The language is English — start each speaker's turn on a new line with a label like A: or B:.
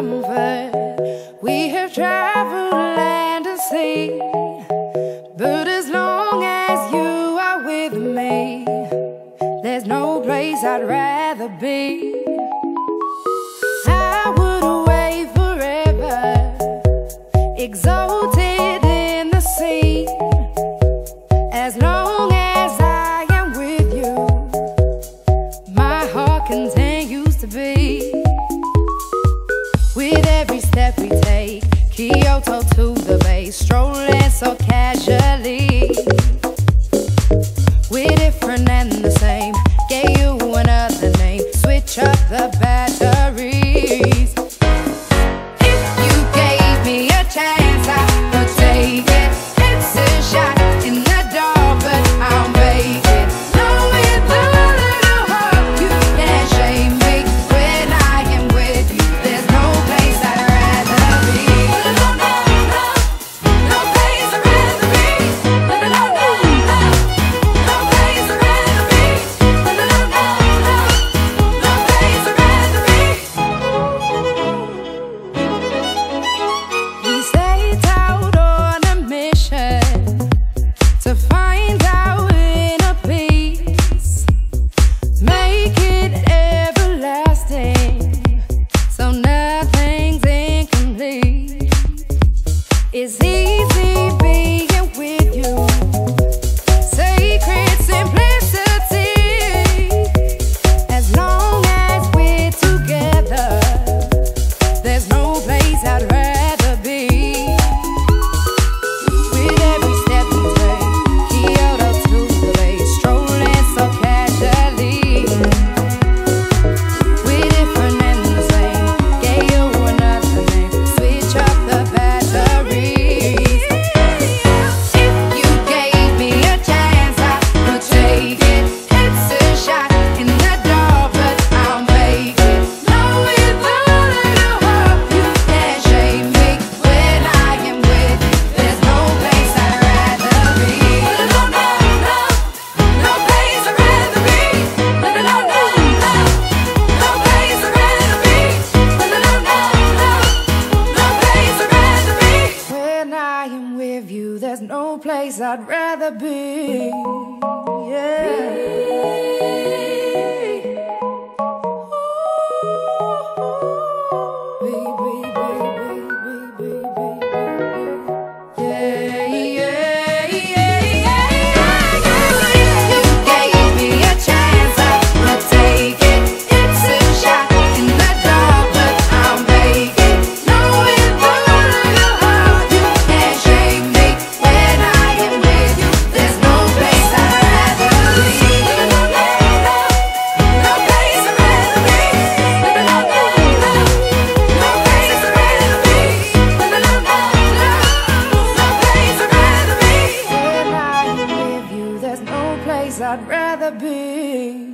A: over. We have traveled land and sea, but as long as you are with me, there's no place I'd rather be. I would away forever, exalted in the sea, as long as I am with you, my heart content. to the bass, strolling so casually. We're different and the same. Gave you another name. Switch up the batter. no place I'd rather be. place I'd rather be.